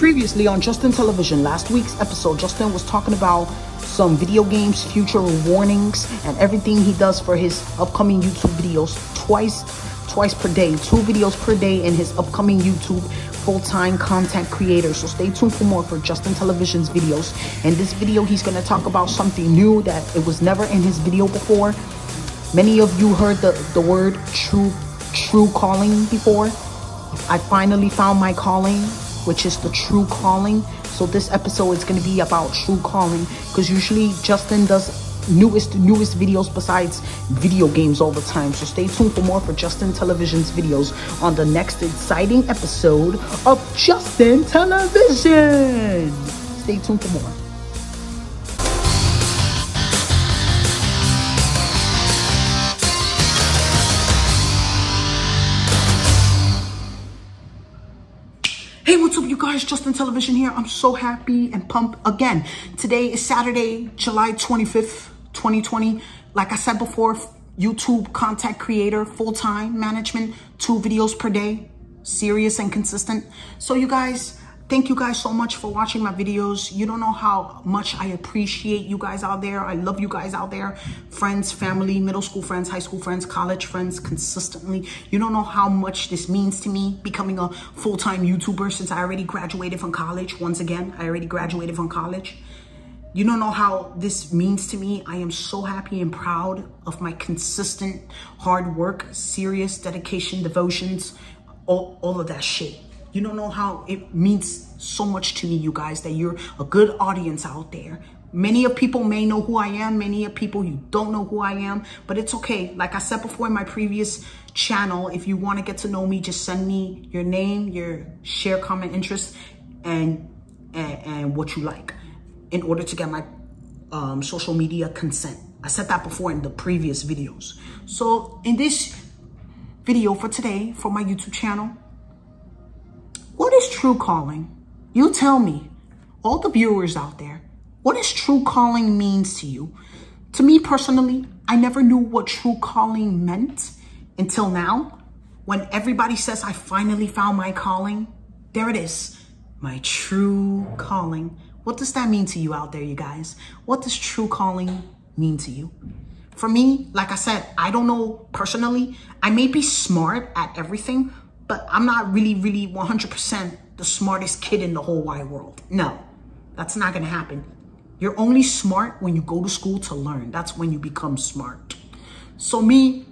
Previously on Justin Television, last week's episode, Justin was talking about some video games, future warnings, and everything he does for his upcoming YouTube videos twice, twice per day, two videos per day in his upcoming YouTube full-time content creator. So stay tuned for more for Justin Television's videos. In this video, he's gonna talk about something new that it was never in his video before. Many of you heard the, the word true, true calling before. I finally found my calling which is the true calling. So this episode is going to be about true calling because usually Justin does newest newest videos besides video games all the time. So stay tuned for more for Justin Television's videos on the next exciting episode of Justin Television. Stay tuned for more. Up, you guys? Justin Television here. I'm so happy and pumped again. Today is Saturday, July 25th, 2020. Like I said before, YouTube content creator, full-time management, two videos per day, serious and consistent. So you guys, Thank you guys so much for watching my videos. You don't know how much I appreciate you guys out there. I love you guys out there. Friends, family, middle school friends, high school friends, college friends, consistently. You don't know how much this means to me, becoming a full-time YouTuber since I already graduated from college. Once again, I already graduated from college. You don't know how this means to me. I am so happy and proud of my consistent hard work, serious dedication, devotions, all, all of that shit. You don't know how it means so much to me, you guys, that you're a good audience out there. Many of people may know who I am. Many of people you don't know who I am, but it's okay. Like I said before in my previous channel, if you want to get to know me, just send me your name, your share, comment, interest, and, and, and what you like in order to get my um, social media consent. I said that before in the previous videos. So in this video for today, for my YouTube channel, true calling? You tell me, all the viewers out there, what does true calling means to you? To me personally, I never knew what true calling meant until now. When everybody says I finally found my calling, there it is, my true calling. What does that mean to you out there, you guys? What does true calling mean to you? For me, like I said, I don't know personally. I may be smart at everything, but I'm not really, really 100% the smartest kid in the whole wide world. No, that's not going to happen. You're only smart when you go to school to learn. That's when you become smart. So me,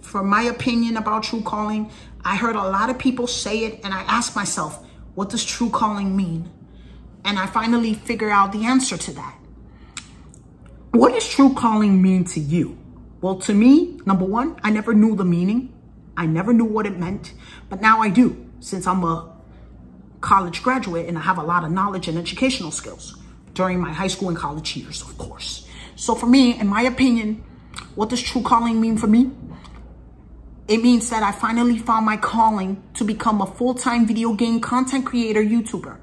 for my opinion about true calling, I heard a lot of people say it and I asked myself, what does true calling mean? And I finally figured out the answer to that. What does true calling mean to you? Well, to me, number one, I never knew the meaning. I never knew what it meant, but now I do since I'm a college graduate and I have a lot of knowledge and educational skills during my high school and college years, of course. So for me, in my opinion, what does true calling mean for me? It means that I finally found my calling to become a full-time video game content creator YouTuber.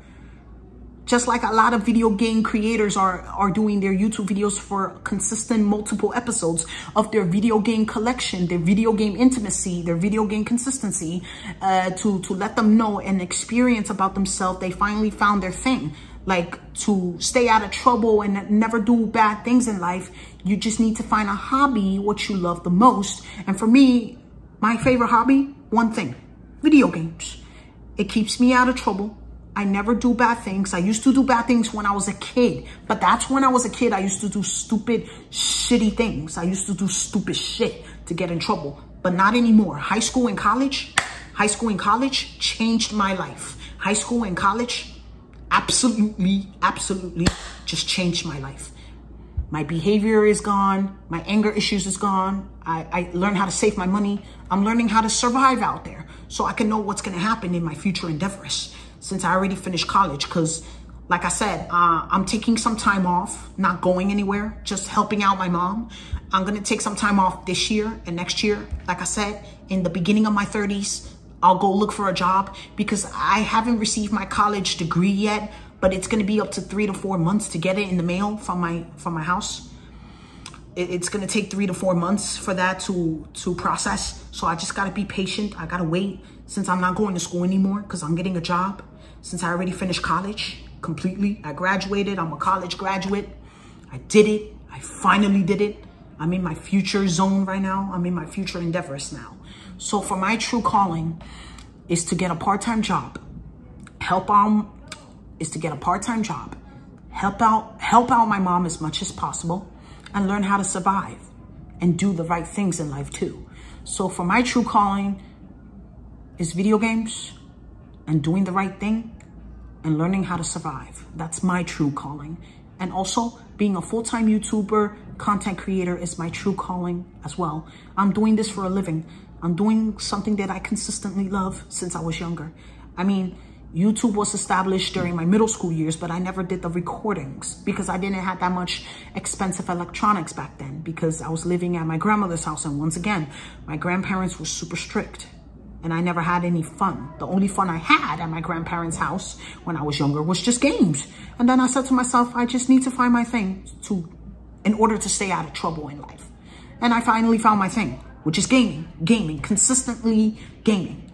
Just like a lot of video game creators are, are doing their YouTube videos for consistent multiple episodes of their video game collection, their video game intimacy, their video game consistency, uh, to, to let them know and experience about themselves. They finally found their thing. Like to stay out of trouble and never do bad things in life, you just need to find a hobby, what you love the most. And for me, my favorite hobby, one thing, video games. It keeps me out of trouble. I never do bad things. I used to do bad things when I was a kid, but that's when I was a kid. I used to do stupid, shitty things. I used to do stupid shit to get in trouble, but not anymore. High school and college, high school and college changed my life. High school and college absolutely, absolutely just changed my life. My behavior is gone. My anger issues is gone. I, I learned how to save my money. I'm learning how to survive out there so I can know what's going to happen in my future endeavors since I already finished college because like I said, uh, I'm taking some time off, not going anywhere, just helping out my mom. I'm going to take some time off this year and next year. Like I said, in the beginning of my 30s, I'll go look for a job because I haven't received my college degree yet, but it's going to be up to three to four months to get it in the mail from my from my house. It's going to take three to four months for that to to process. So I just got to be patient. I got to wait since I'm not going to school anymore because I'm getting a job. Since I already finished college completely. I graduated. I'm a college graduate. I did it. I finally did it. I'm in my future zone right now. I'm in my future endeavors now. So for my true calling is to get a part-time job. Help out is to get a part-time job. Help out help out my mom as much as possible and learn how to survive and do the right things in life too. So for my true calling is video games and doing the right thing and learning how to survive. That's my true calling. And also being a full-time YouTuber, content creator is my true calling as well. I'm doing this for a living. I'm doing something that I consistently love since I was younger. I mean, YouTube was established during my middle school years, but I never did the recordings because I didn't have that much expensive electronics back then because I was living at my grandmother's house. And once again, my grandparents were super strict and I never had any fun. The only fun I had at my grandparents' house when I was younger was just games. And then I said to myself, I just need to find my thing to, in order to stay out of trouble in life. And I finally found my thing, which is gaming, gaming, consistently gaming.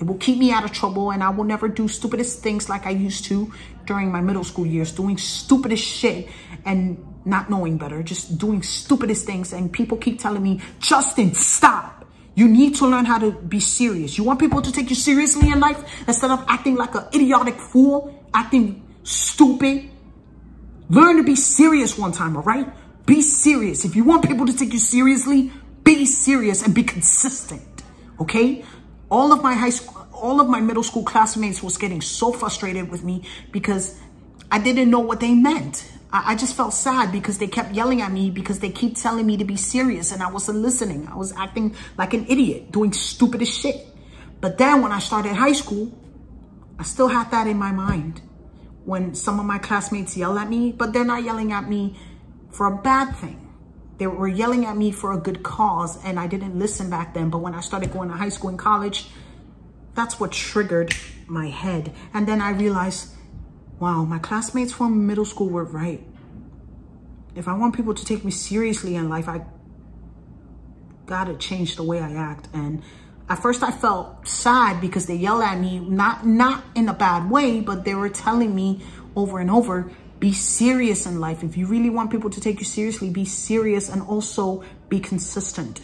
It will keep me out of trouble and I will never do stupidest things like I used to during my middle school years, doing stupidest shit and not knowing better, just doing stupidest things. And people keep telling me, Justin, stop. You need to learn how to be serious. You want people to take you seriously in life instead of acting like an idiotic fool, acting stupid. Learn to be serious one time, all right? Be serious. If you want people to take you seriously, be serious and be consistent, okay? All of my high school, all of my middle school classmates was getting so frustrated with me because I didn't know what they meant. I, I just felt sad because they kept yelling at me because they keep telling me to be serious and I wasn't listening. I was acting like an idiot, doing stupidest shit. But then when I started high school, I still had that in my mind when some of my classmates yell at me, but they're not yelling at me for a bad thing. They were yelling at me for a good cause and I didn't listen back then. But when I started going to high school and college, that's what triggered my head. And then I realized wow, my classmates from middle school were right. If I want people to take me seriously in life, I gotta change the way I act. And at first I felt sad because they yelled at me, not, not in a bad way, but they were telling me over and over, be serious in life. If you really want people to take you seriously, be serious and also be consistent.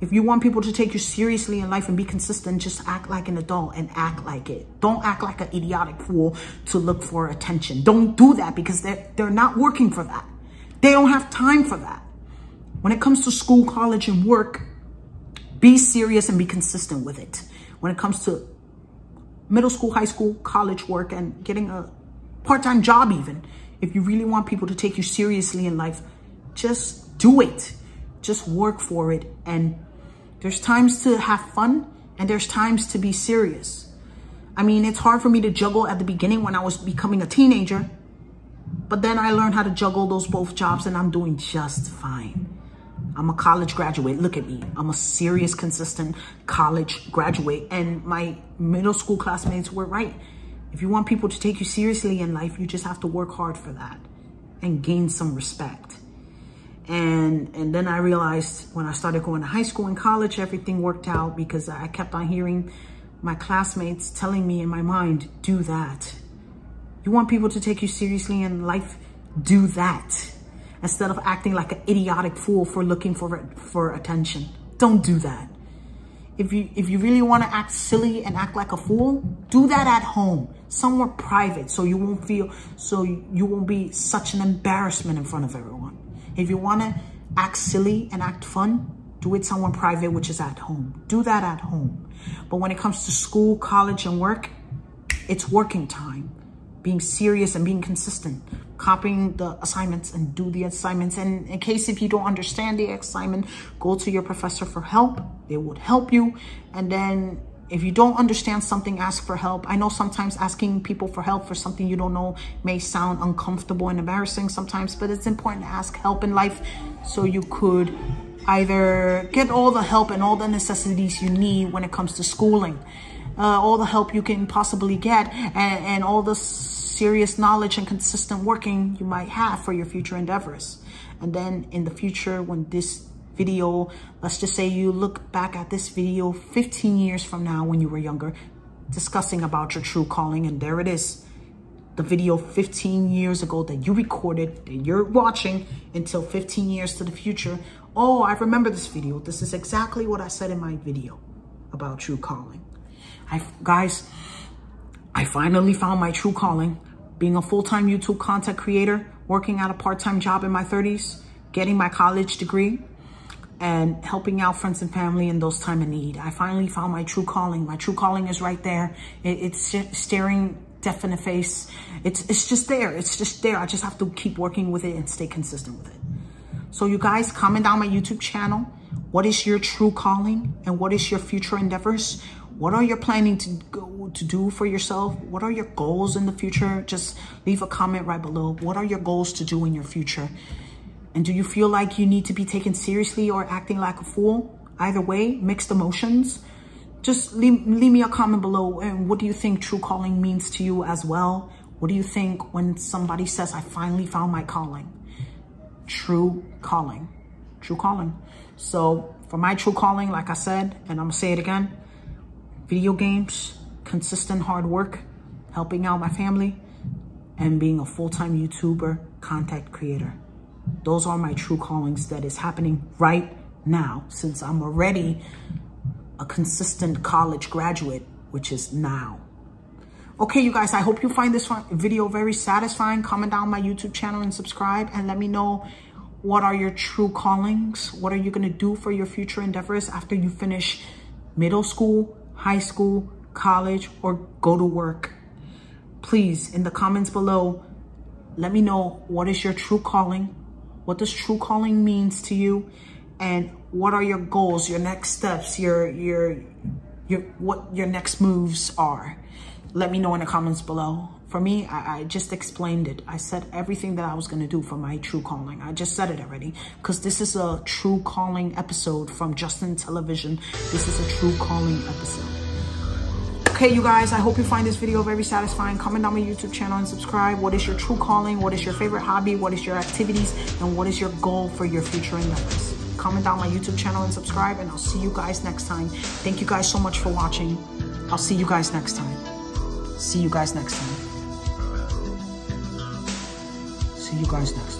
If you want people to take you seriously in life and be consistent, just act like an adult and act like it. Don't act like an idiotic fool to look for attention. Don't do that because they're, they're not working for that. They don't have time for that. When it comes to school, college, and work, be serious and be consistent with it. When it comes to middle school, high school, college work, and getting a part-time job even, if you really want people to take you seriously in life, just do it. Just work for it and there's times to have fun and there's times to be serious. I mean, it's hard for me to juggle at the beginning when I was becoming a teenager, but then I learned how to juggle those both jobs and I'm doing just fine. I'm a college graduate. Look at me. I'm a serious, consistent college graduate. And my middle school classmates were right. If you want people to take you seriously in life, you just have to work hard for that and gain some respect. And, and then I realized when I started going to high school and college, everything worked out because I kept on hearing my classmates telling me in my mind, do that. You want people to take you seriously in life? Do that. Instead of acting like an idiotic fool for looking for, for attention. Don't do that. If you, if you really want to act silly and act like a fool, do that at home, somewhere private, so you won't feel, so you won't be such an embarrassment in front of everyone. If you want to act silly and act fun, do it somewhere private, which is at home. Do that at home. But when it comes to school, college, and work, it's working time. Being serious and being consistent. Copying the assignments and do the assignments. And in case if you don't understand the assignment, go to your professor for help. They would help you. And then if you don't understand something, ask for help. I know sometimes asking people for help for something you don't know may sound uncomfortable and embarrassing sometimes, but it's important to ask help in life so you could either get all the help and all the necessities you need when it comes to schooling, uh, all the help you can possibly get, and, and all the serious knowledge and consistent working you might have for your future endeavors. And then in the future, when this video, let's just say you look back at this video 15 years from now when you were younger, discussing about your true calling. And there it is. The video 15 years ago that you recorded, that you're watching until 15 years to the future. Oh, I remember this video. This is exactly what I said in my video about true calling. I, guys, I finally found my true calling. Being a full-time YouTube content creator, working at a part-time job in my 30s, getting my college degree, and helping out friends and family in those time of need. I finally found my true calling. My true calling is right there. It, it's staring deaf in the face. It's, it's just there. It's just there. I just have to keep working with it and stay consistent with it. So you guys comment down my YouTube channel. What is your true calling and what is your future endeavors? What are you planning to go to do for yourself? What are your goals in the future? Just leave a comment right below. What are your goals to do in your future? And do you feel like you need to be taken seriously or acting like a fool? Either way, mixed emotions. Just leave, leave me a comment below. And what do you think true calling means to you as well? What do you think when somebody says, I finally found my calling? True calling. True calling. So for my true calling, like I said, and I'm going to say it again, video games, consistent hard work, helping out my family, and being a full-time YouTuber, content creator. Those are my true callings that is happening right now since I'm already a consistent college graduate, which is now. Okay, you guys, I hope you find this video very satisfying. Comment down my YouTube channel and subscribe and let me know what are your true callings? What are you going to do for your future endeavors after you finish middle school, high school, college, or go to work? Please, in the comments below, let me know what is your true calling, what does true calling means to you, and what are your goals, your next steps, your your your what your next moves are. Let me know in the comments below. For me, I, I just explained it. I said everything that I was going to do for my true calling. I just said it already because this is a true calling episode from Justin Television. This is a true calling episode. Okay, you guys, I hope you find this video very satisfying. Comment down my YouTube channel and subscribe. What is your true calling? What is your favorite hobby? What is your activities? And what is your goal for your future endeavors? Comment down my YouTube channel and subscribe, and I'll see you guys next time. Thank you guys so much for watching. I'll see you guys next time. See you guys next time. See you guys next time.